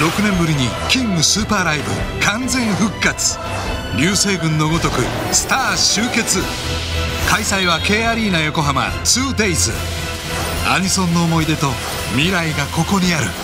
6年ぶりにキングスーパーライブ完全復活。流星群のごとくスター集結。開催は K アリーナ横浜 2days アニソンの思い出と未来がここにある。